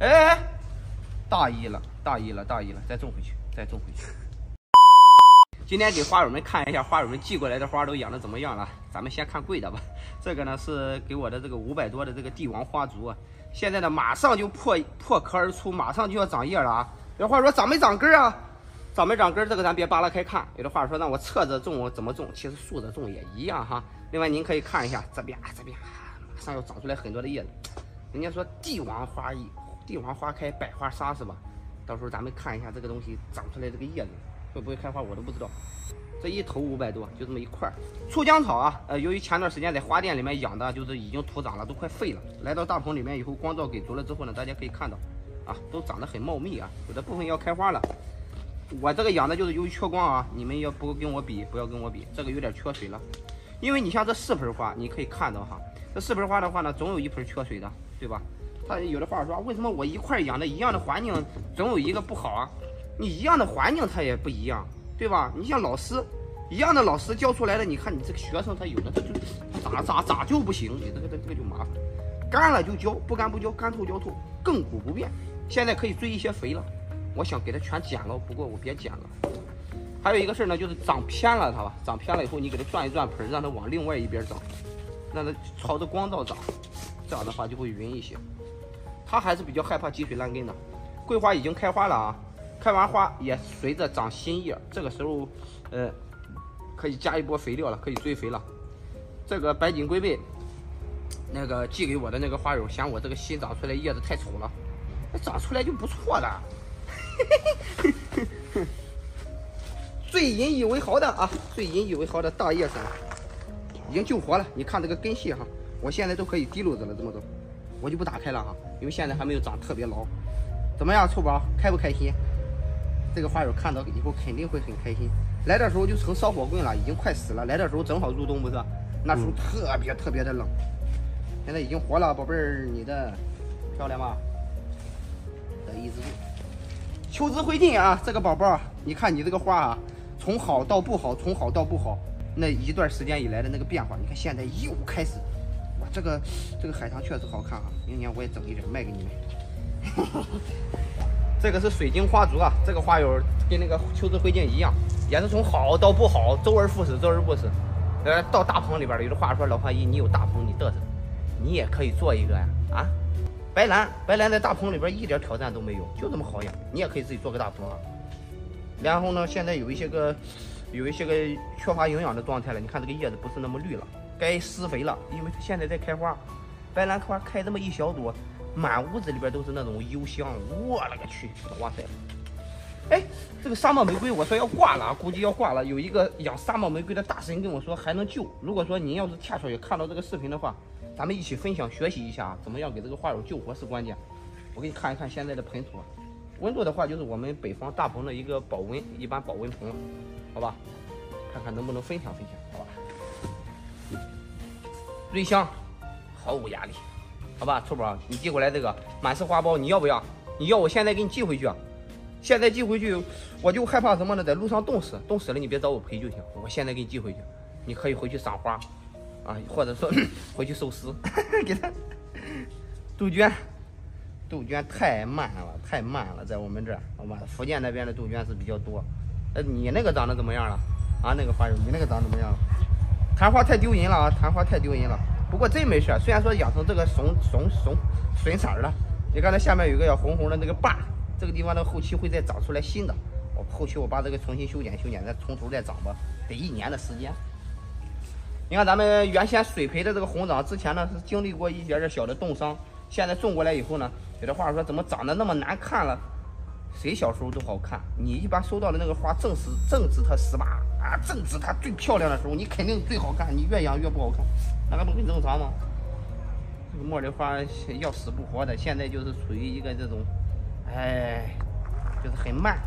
哎，大意了，大意了，大意了，再种回去，再种回去。今天给花友们看一下花友们寄过来的花都养的怎么样了。咱们先看贵的吧。这个呢是给我的这个五百多的这个帝王花烛，现在呢马上就破破壳而出，马上就要长叶了啊。有话说长没长根啊？长没长根？这个咱别扒拉开看。有的话说让我侧着种怎么种？其实竖着种也一样哈。另外您可以看一下这边，这边马上要长出来很多的叶子。人家说帝王花一帝王花开百花杀是吧？到时候咱们看一下这个东西长出来这个叶子会不会开花，我都不知道。这一头五百多，就这么一块儿。酢浆草啊，呃，由于前段时间在花店里面养的，就是已经徒长了，都快废了。来到大棚里面以后，光照给足了之后呢，大家可以看到，啊，都长得很茂密啊，有的部分要开花了。我这个养的就是由于缺光啊，你们要不跟我比，不要跟我比，这个有点缺水了。因为你像这四盆花，你可以看到哈，这四盆花的话呢，总有一盆缺水的，对吧？他有的话说，为什么我一块养的一样的环境，总有一个不好啊？你一样的环境，它也不一样。对吧？你像老师一样的老师教出来的，你看你这个学生他有的他就咋咋咋就不行，你这个这这个就麻烦。干了就浇，不干不浇，干透浇透，亘古不变。现在可以追一些肥了，我想给它全剪了，不过我别剪了。还有一个事儿呢，就是长偏了它吧，长偏了以后你给它转一转盆，让它往另外一边长，让它朝着光照长，这样的话就会匀一些。它还是比较害怕积水烂根的。桂花已经开花了啊。开完花也随着长新叶，这个时候，呃，可以加一波肥料了，可以追肥了。这个白锦龟背，那个寄给我的那个花友嫌我这个新长出来叶子太丑了，长出来就不错了。最引以为豪的啊，最引以为豪的大叶伞，已经救活了。你看这个根系哈，我现在都可以滴溜子了，这么多，我就不打开了哈，因为现在还没有长特别牢。怎么样，臭宝开不开心？这个花友看到以后肯定会很开心。来的时候就成烧火棍了，已经快死了。来的时候正好入冬，不是？那时候特别特别的冷。现在已经活了，宝贝儿，你的漂亮吗？得意之助。秋之灰烬啊，这个宝宝，你看你这个花啊，从好到不好，从好到不好，那一段时间以来的那个变化，你看现在又开始，哇，这个这个海棠确实好看啊，明年我也整一点卖给你们。这个是水晶花烛啊，这个花友跟那个秋之灰烬一样，也是从好到不好，周而复始，周而复始。呃，到大棚里边了有的话说，老花姨你有大棚你嘚瑟，你也可以做一个呀啊！白兰，白兰在大棚里边一点挑战都没有，就这么好养，你也可以自己做个大棚啊。然后呢，现在有一些个有一些个缺乏营养的状态了，你看这个叶子不是那么绿了，该施肥了，因为它现在在开花，白兰花开这么一小朵。满屋子里边都是那种幽香，我勒个去！哇塞！哎，这个沙漠玫瑰，我说要挂了，估计要挂了。有一个养沙漠玫瑰的大神跟我说还能救。如果说您要是恰巧也看到这个视频的话，咱们一起分享学习一下，怎么样给这个花友救活是关键。我给你看一看现在的盆土，温度的话就是我们北方大棚的一个保温，一般保温棚，好吧？看看能不能分享分享，好吧？瑞香，毫无压力。好吧，臭宝，你寄过来这个满是花苞，你要不要？你要，我现在给你寄回去。现在寄回去，我就害怕什么呢？在路上冻死，冻死了你别找我赔就行。我现在给你寄回去，你可以回去赏花，啊，或者说 回去收尸，给他。杜鹃，杜鹃太慢了，太慢了，在我们这儿，好吧？福建那边的杜鹃是比较多。呃，你那个长得怎么样了？啊，那个花友，你那个长怎么样了？昙花太丢人了啊，昙花太丢人了。不过真没事，虽然说养成这个怂怂怂损色了，你看它下面有个要红红的那个把，这个地方呢后期会再长出来新的。我后期我把这个重新修剪修剪，再从头再长吧，得一年的时间。你看咱们原先水培的这个红掌，之前呢是经历过一点点小的冻伤，现在种过来以后呢，有的话说怎么长得那么难看了？谁小时候都好看，你一般收到的那个花正是正值它十八啊，正值它最漂亮的时候，你肯定最好看，你越养越不好看。那还不很正常吗？这个茉莉花要死不活的，现在就是处于一个这种，哎，就是很慢，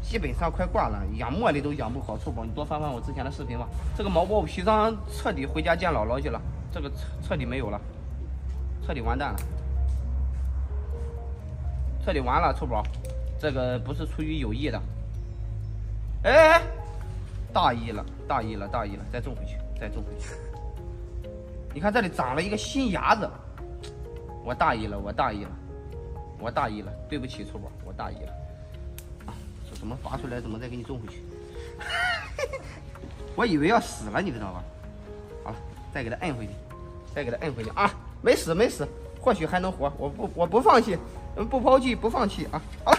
基本上快挂了。养茉莉都养不好，臭宝，你多翻翻我之前的视频吧。这个毛包皮张彻底回家见姥姥去了，这个彻彻底没有了，彻底完蛋了，彻底完了，臭宝，这个不是出于有意的，哎，大意了，大意了，大意了，再种回去，再种回去。你看这里长了一个新芽子，我大意了，我大意了，我大意了，对不起，臭宝，我大意了。这怎么拔出来，怎么再给你种回去？我以为要死了，你知道吧？好了，再给它摁回去，再给它摁回去啊！没死，没死，或许还能活。我不，我不放弃，不抛弃，不放弃啊！好了，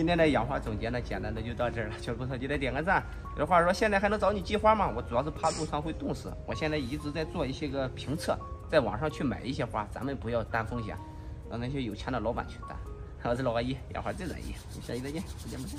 今天的养花总结呢，简单的就到这儿了。小哥说记得点个赞。有的话说，现在还能找你寄花吗？我主要是怕路上会冻死。我现在一直在做一些个评测，在网上去买一些花，咱们不要担风险，让那些有钱的老板去担。我是老阿姨，养花最专业。我们下期再见，不见不散。